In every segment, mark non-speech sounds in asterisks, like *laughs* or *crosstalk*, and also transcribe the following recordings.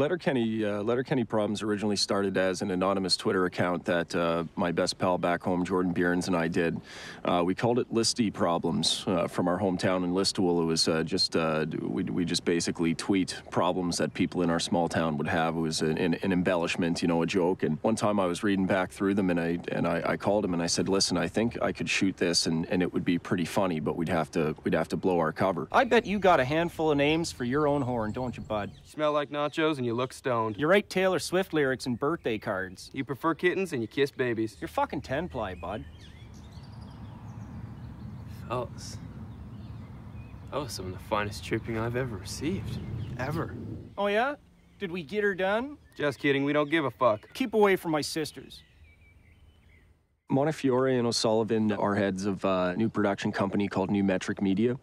Letterkenny, uh, Letterkenny Problems originally started as an anonymous Twitter account that uh, my best pal back home, Jordan Bierns, and I did. Uh, we called it Listy Problems uh, from our hometown in Listowel. It was uh, just, uh, we, we just basically tweet problems that people in our small town would have. It was an, an, an, embellishment, you know, a joke. And one time I was reading back through them and I, and I, I called him and I said, listen, I think I could shoot this and, and it would be pretty funny, but we'd have to, we'd have to blow our cover. I bet you got a handful of names for your own horn, don't you, bud? You smell like nachos and you look stoned. You write Taylor Swift lyrics and birthday cards. You prefer kittens and you kiss babies. You're fucking 10 ply, bud. Fellas. That was some of the finest tripping I've ever received. Ever. Oh, yeah? Did we get her done? Just kidding, we don't give a fuck. Keep away from my sisters. Montefiore and O'Sullivan are heads of a new production company called New Metric Media.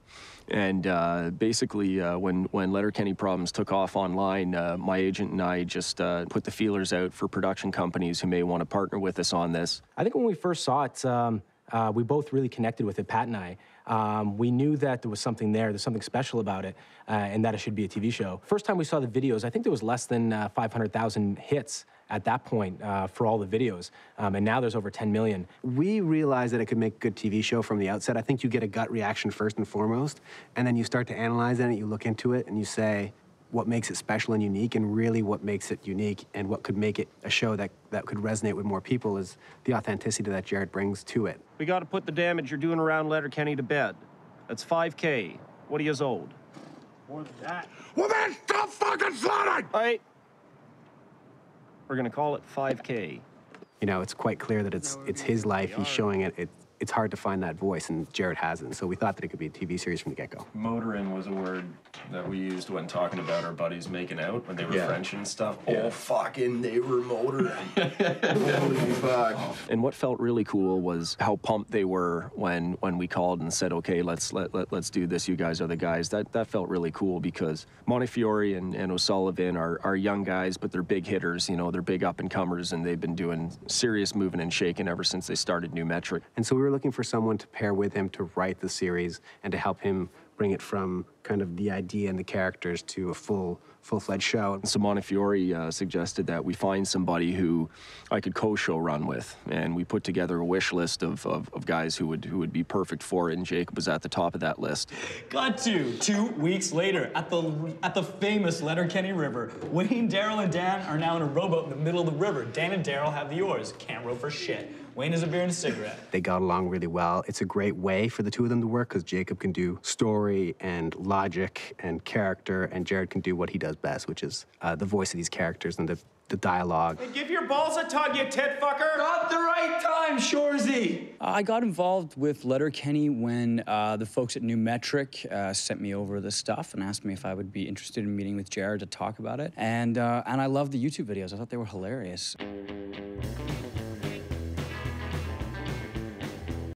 And uh, basically, uh, when, when Letterkenny Problems took off online, uh, my agent and I just uh, put the feelers out for production companies who may want to partner with us on this. I think when we first saw it, um, uh, we both really connected with it, Pat and I. Um, we knew that there was something there, there's something special about it, uh, and that it should be a TV show. First time we saw the videos, I think there was less than 500,000 hits at that point uh, for all the videos. Um, and now there's over 10 million. We realized that it could make a good TV show from the outset. I think you get a gut reaction first and foremost, and then you start to analyze it, and you look into it, and you say, what makes it special and unique, and really what makes it unique and what could make it a show that, that could resonate with more people is the authenticity that Jared brings to it. We got to put the damage you're doing around Letterkenny to bed. That's 5K. What are you old? More than that. Well, then stop fucking slutting! All right. We're gonna call it 5K. You know, it's quite clear that it's it's his life. He's showing it. it it's hard to find that voice, and Jared hasn't. So we thought that it could be a TV series from the get-go. Motoring was a word that we used when talking about our buddies making out when they were Yeah. French and stuff. Oh, fucking, they were motoring. *laughs* Holy fuck. And what felt really cool was how pumped they were when when we called and said, "Okay, let's let, let let's do this. You guys are the guys." That that felt really cool because Montefiore and, and O'Sullivan are are young guys, but they're big hitters. You know, they're big up and comers, and they've been doing serious moving and shaking ever since they started New Metric. And so we were looking for someone to pair with him to write the series and to help him bring it from kind of the idea and the characters to a full full-fledged show. So Montefiore uh, suggested that we find somebody who I could co-show run with, and we put together a wish list of, of, of guys who would who would be perfect for it, and Jacob was at the top of that list. Got to two weeks later at the at the famous Letterkenny River. Wayne, Daryl, and Dan are now in a rowboat in the middle of the river. Dan and Daryl have the oars. Can't row for shit. Wayne is a beer and a cigarette. They got along really well. It's a great way for the two of them to work because Jacob can do story and logic and character, and Jared can do what he does best, which is uh, the voice of these characters and the, the dialogue. Give your balls a tug, you tit fucker! Got the right time, Shoresy. I got involved with Letterkenny when uh, the folks at New Metric uh, sent me over the stuff and asked me if I would be interested in meeting with Jared to talk about it. And uh, and I loved the YouTube videos. I thought they were hilarious.